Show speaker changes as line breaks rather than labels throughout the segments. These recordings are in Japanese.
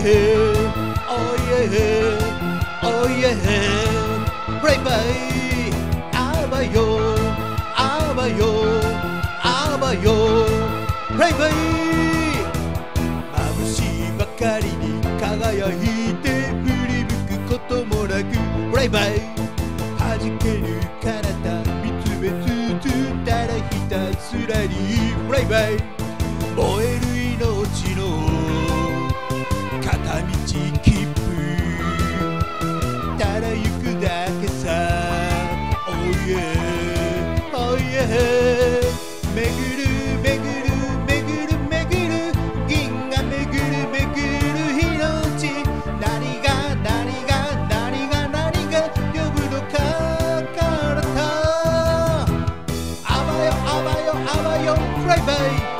yeah, oh yeah, oh yeah. Bye bye, あばよ、あばよ、あばよ。Bye bye. 眩しいばかりに輝いて振り向くこともなく Bye bye. 弾ける彼方見つめつつただひたすらに Bye bye. 燃えめぐるめぐるめぐるめぐる。銀がめぐるめぐるひろうち」「なにがなにがなにが,なにがよぶのかからたあばよあばよあばよフライバイ。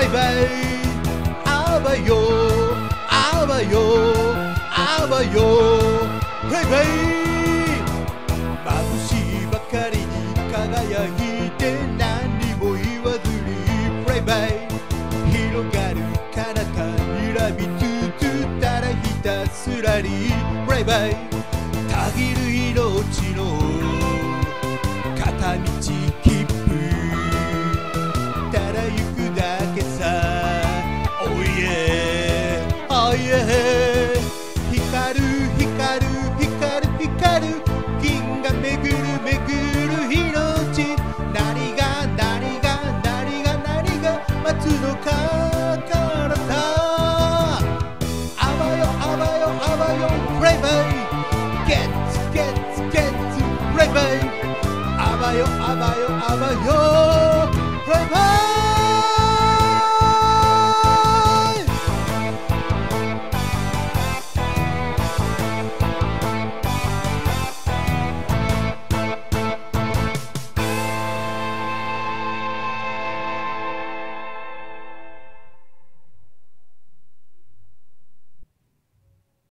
Yeah. Bye bye. あばよ、あばよ、あばよ。Bye bye. 眩しいばかりに輝いて何にも言わずに Bye bye. 広がる彼方にらみつつただひたすらに Bye bye. た光る光る光る銀がめぐるめぐる命何が何が何が何が待つのかからさあばよあばよあばよフレイバイゲッツゲッツゲッツフレイバイあばよあばよあばよ